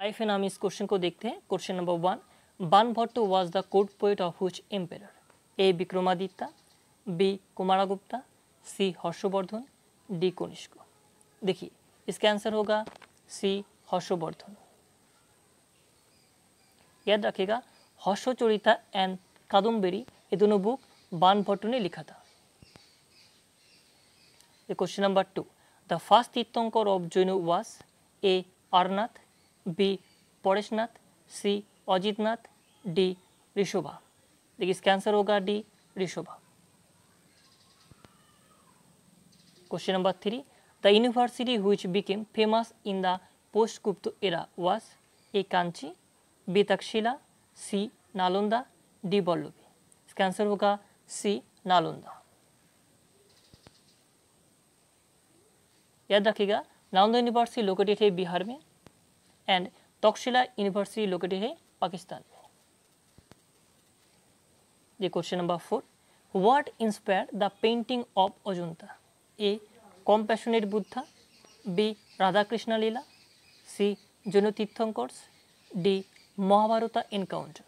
आई फिर हम इस क्वेश्चन को देखते हैं question number one Bana Bhatta was the court poet of which empire A Vikramaditya B Kumaragupta C Harshavardhan D Kanishka देखिए इसका आंसर होगा सी हर्षवर्धन याद रखिएगा हर्षचरिता एंड कादम्बरी ये दोनों बुक बान भट्टो ने लिखा था question number two the first Tirthankara of Jain was A Aranath B Pareshnath C, Ajitnath, D, Rishabha. देखिए इसका आंसर होगा D, Rishabha. Question number three the university which became famous in the post Gupta era was A Kanchi B Takshashila C Nalanda D Vallabhi इसका answer होगा सी नालंदा याद रखिएगा Nalanda university located है बिहार में। Located है पाकिस्तान में ये question number four what inspire the painting of Ajanta A compassionate Buddha B Radha Krishna Leela C Jain Tirthankars D Mahabharata encounter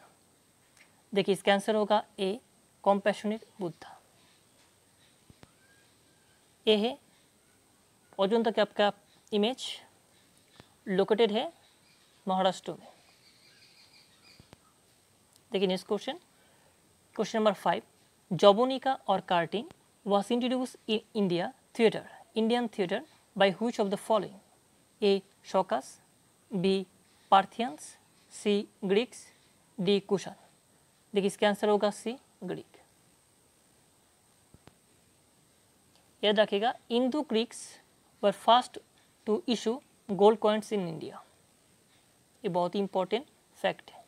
देखिए, इसका आंसर होगा ए कॉम्पैशनेट बुद्धा ए है अजंता का इमेज लोकेटेड है महाराष्ट्र में। देखिए next question question number five Yavanika or curtain was introduce in India theatre Indian theatre by which of the following A Shakas B Parthians C Greeks D Kushan देखिए, इसका answer होगा C Greek याद रखिएगा Indo Greeks were first to issue gold coins in India ये बहुत ही important fact है।